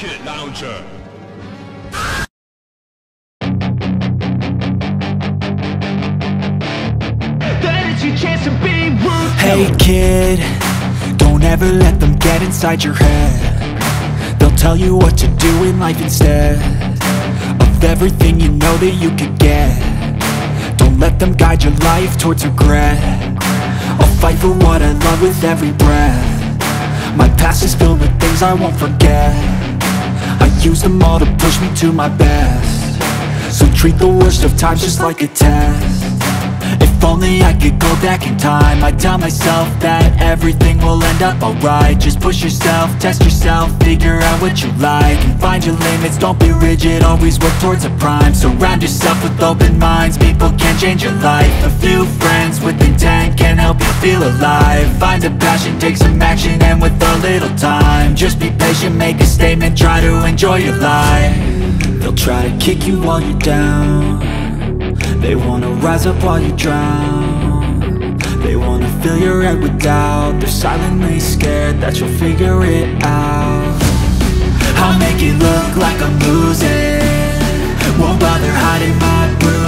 Rocket Launcher. Hey kid, don't ever let them get inside your head. They'll tell you what to do in life instead Of everything you know that you could get. Don't let them guide your life towards regret. I'll fight for what I love with every breath. My past is filled with things I won't forget use them all to push me to my best. So treat the worst of times just like a test. If only I could go back in time. I'd tell myself that everything will end up alright. Just push yourself, test yourself, figure out what you like And find your limits, don't be rigid, always work towards a prime. Surround yourself with open minds, people can change your life. A few friends with intent feel alive. Find a passion, take some action, and with a little time Just be patient, make a statement, try to enjoy your life. They'll try to kick you while you're down. They wanna rise up while you drown. They wanna fill your head with doubt. They're silently scared that you'll figure it out. I'll make it look like I'm losing. Won't bother hiding my bruises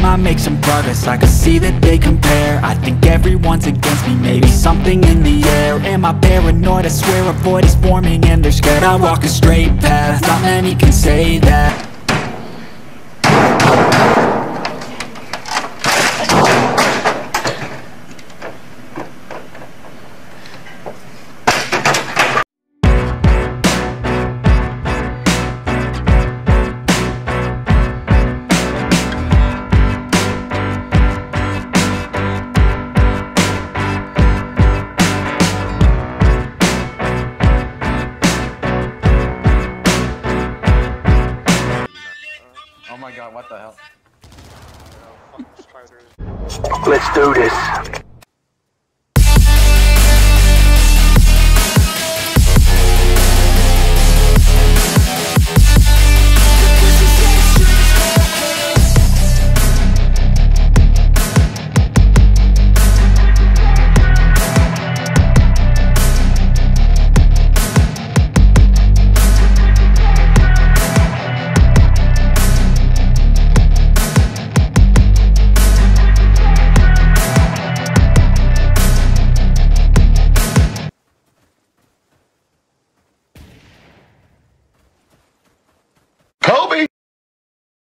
be ruthless make some progress. I can see that they compare. I think everyone's against me. Maybe something in the air. Am I paranoid? I swear a void is forming and they're scared. I walk a straight path Oh my god, what the hell? Let's do this.